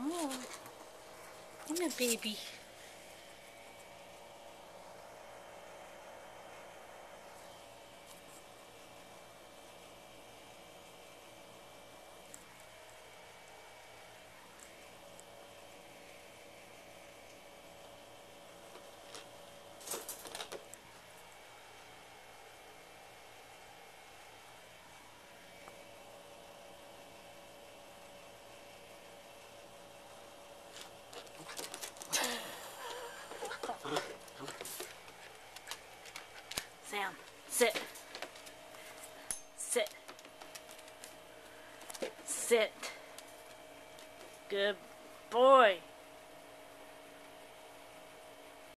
Oh, and a baby. Sit. Sit. Sit. Good boy.